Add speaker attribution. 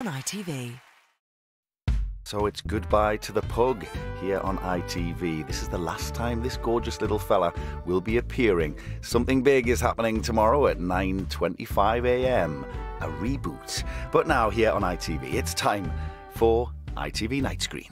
Speaker 1: on ITV.
Speaker 2: So it's goodbye to the pug here on ITV. This is the last time this gorgeous little fella will be appearing. Something big is happening tomorrow at 9:25 a.m. A reboot. But now here on ITV, it's time for ITV Nightscreen.